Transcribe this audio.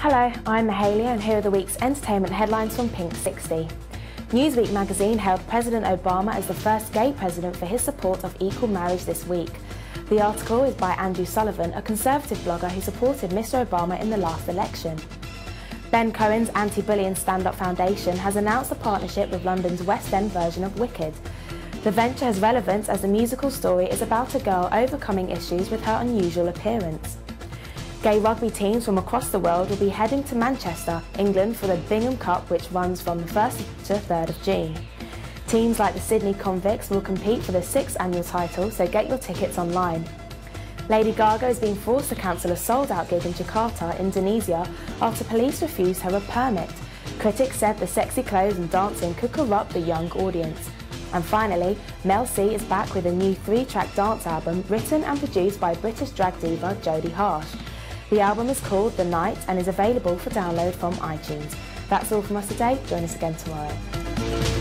Hello, I'm Mahalia and here are the week's entertainment headlines from Pink 60. Newsweek magazine hailed President Obama as the first gay president for his support of equal marriage this week. The article is by Andrew Sullivan, a conservative blogger who supported Mr Obama in the last election. Ben Cohen's Anti-Bullying Stand Up Foundation has announced a partnership with London's West End version of Wicked. The venture has relevance as the musical story is about a girl overcoming issues with her unusual appearance. Gay rugby teams from across the world will be heading to Manchester, England for the Bingham Cup which runs from the 1st to 3rd of June. Teams like the Sydney Convicts will compete for the sixth annual title, so get your tickets online. Lady Gaga has been forced to cancel a sold-out gig in Jakarta, Indonesia, after police refused her a permit. Critics said the sexy clothes and dancing could corrupt the young audience. And finally, Mel C is back with a new three-track dance album written and produced by British drag diva Jodie Harsh. The album is called The Night and is available for download from iTunes. That's all from us today. Join us again tomorrow.